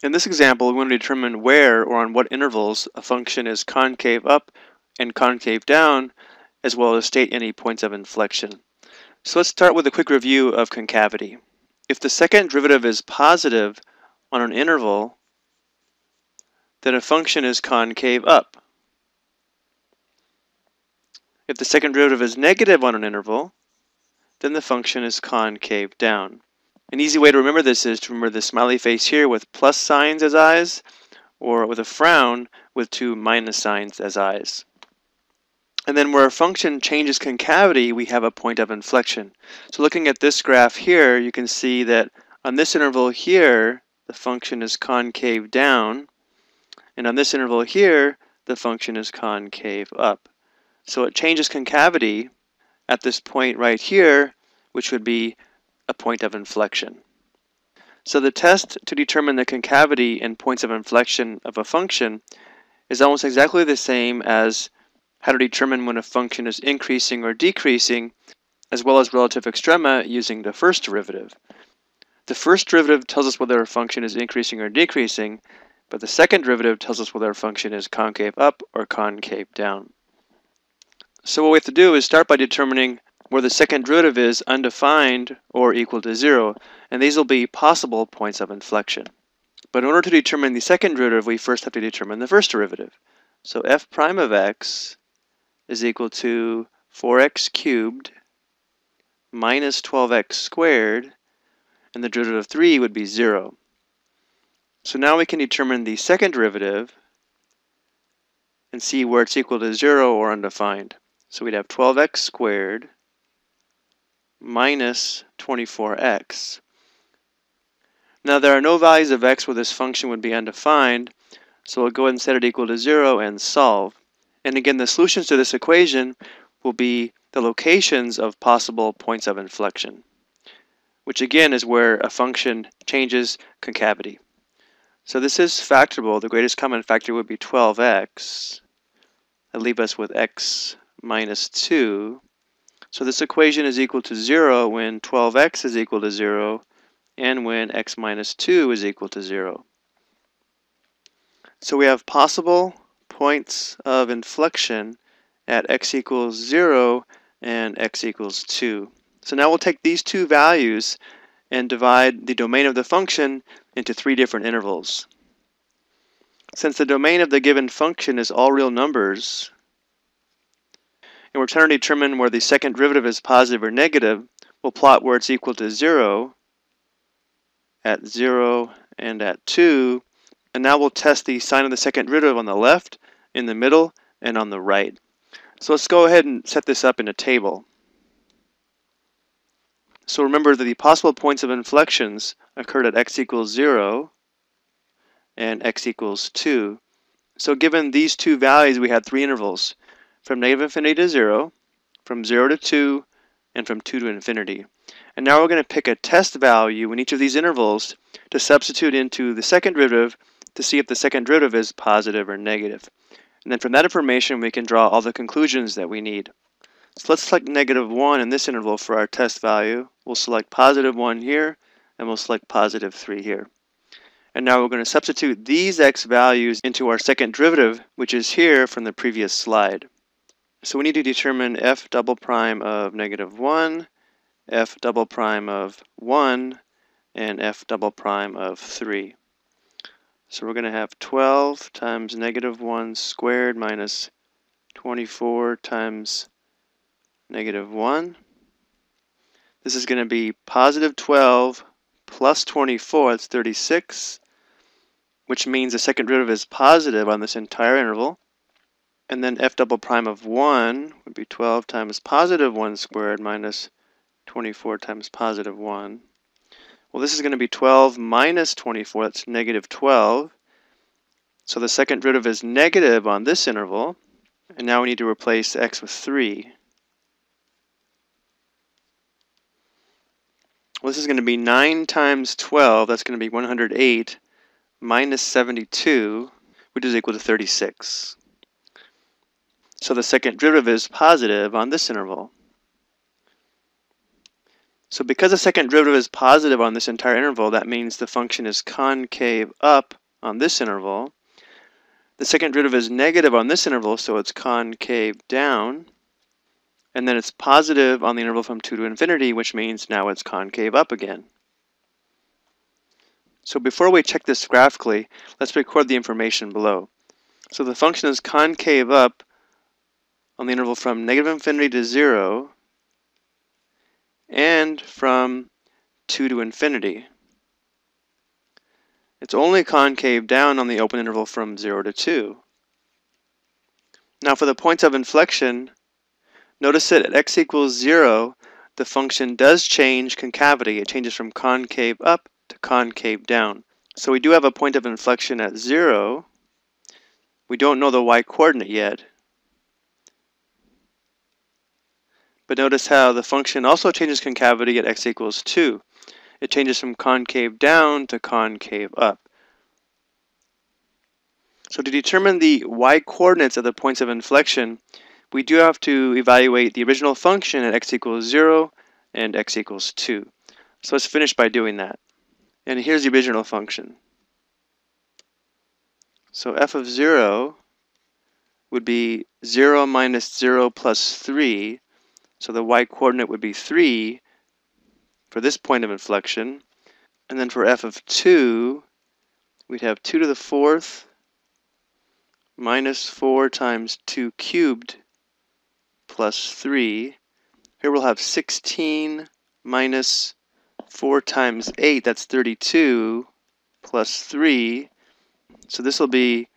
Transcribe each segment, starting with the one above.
In this example, we want to determine where or on what intervals a function is concave up and concave down, as well as state any points of inflection. So let's start with a quick review of concavity. If the second derivative is positive on an interval, then a function is concave up. If the second derivative is negative on an interval, then the function is concave down. An easy way to remember this is to remember the smiley face here with plus signs as eyes, or with a frown with two minus signs as eyes. And then where a function changes concavity, we have a point of inflection. So looking at this graph here, you can see that on this interval here, the function is concave down, and on this interval here, the function is concave up. So it changes concavity at this point right here, which would be a point of inflection. So the test to determine the concavity and points of inflection of a function is almost exactly the same as how to determine when a function is increasing or decreasing, as well as relative extrema using the first derivative. The first derivative tells us whether a function is increasing or decreasing, but the second derivative tells us whether a function is concave up or concave down. So what we have to do is start by determining where the second derivative is undefined or equal to zero, and these will be possible points of inflection. But in order to determine the second derivative, we first have to determine the first derivative. So f prime of x is equal to 4x cubed minus 12x squared, and the derivative of 3 would be 0. So now we can determine the second derivative and see where it's equal to 0 or undefined. So we'd have 12x squared minus 24x. Now there are no values of x where this function would be undefined, so we'll go ahead and set it equal to 0 and solve. And again, the solutions to this equation will be the locations of possible points of inflection, which again is where a function changes concavity. So this is factorable. The greatest common factor would be 12x. That leave us with x minus 2. So this equation is equal to 0 when 12x is equal to 0 and when x minus 2 is equal to 0. So we have possible points of inflection at x equals 0 and x equals 2. So now we'll take these two values and divide the domain of the function into three different intervals. Since the domain of the given function is all real numbers, and we're trying to determine where the second derivative is positive or negative, we'll plot where it's equal to 0 at 0 and at 2. And now we'll test the sign of the second derivative on the left, in the middle, and on the right. So let's go ahead and set this up in a table. So remember that the possible points of inflections occurred at x equals 0 and x equals 2. So given these two values, we had three intervals from negative infinity to 0, from 0 to 2, and from 2 to infinity. And now we're going to pick a test value in each of these intervals to substitute into the second derivative to see if the second derivative is positive or negative. And then from that information, we can draw all the conclusions that we need. So let's select negative 1 in this interval for our test value. We'll select positive 1 here, and we'll select positive 3 here. And now we're going to substitute these x values into our second derivative, which is here from the previous slide. So we need to determine f double prime of negative 1, f double prime of 1, and f double prime of 3. So we're going to have 12 times negative 1 squared minus 24 times negative 1. This is going to be positive 12 plus 24, that's 36, which means the second derivative is positive on this entire interval. And then f double prime of 1 would be 12 times positive 1 squared minus 24 times positive 1. Well, this is going to be 12 minus 24, that's negative 12. So the second derivative is negative on this interval. And now we need to replace x with 3. Well, this is going to be 9 times 12, that's going to be 108, minus 72, which is equal to 36. So the second derivative is positive on this interval. So because the second derivative is positive on this entire interval, that means the function is concave up on this interval. The second derivative is negative on this interval, so it's concave down. And then it's positive on the interval from 2 to infinity, which means now it's concave up again. So before we check this graphically, let's record the information below. So the function is concave up on the interval from negative infinity to 0 and from 2 to infinity. It's only concave down on the open interval from 0 to 2. Now for the points of inflection, notice that at x equals 0, the function does change concavity. It changes from concave up to concave down. So we do have a point of inflection at 0. We don't know the y-coordinate yet. But notice how the function also changes concavity at x equals 2. It changes from concave down to concave up. So to determine the y-coordinates of the points of inflection, we do have to evaluate the original function at x equals 0 and x equals 2. So let's finish by doing that. And here's the original function. So f of 0 would be 0 minus 0 plus 3. So the y-coordinate would be 3 for this point of inflection. And then for f of 2, we'd have 2 to the fourth minus 4 times 2 cubed plus 3. Here we'll have 16 minus 4 times 8, that's 32, plus 3. So this will be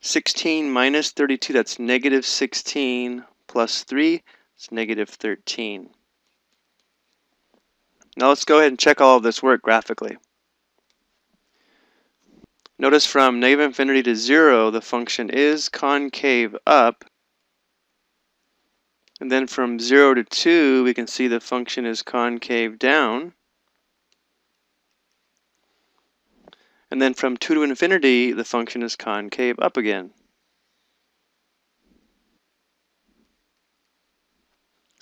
16 minus 32, that's negative 16, plus 3, it's negative 13. Now let's go ahead and check all of this work graphically. Notice from negative infinity to 0, the function is concave up. And then from 0 to 2, we can see the function is concave down. And then from 2 to infinity, the function is concave up again.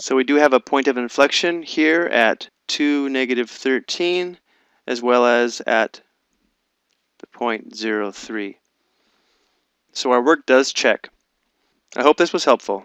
So we do have a point of inflection here at 2, negative 13, as well as at the point 0, 03. So our work does check. I hope this was helpful.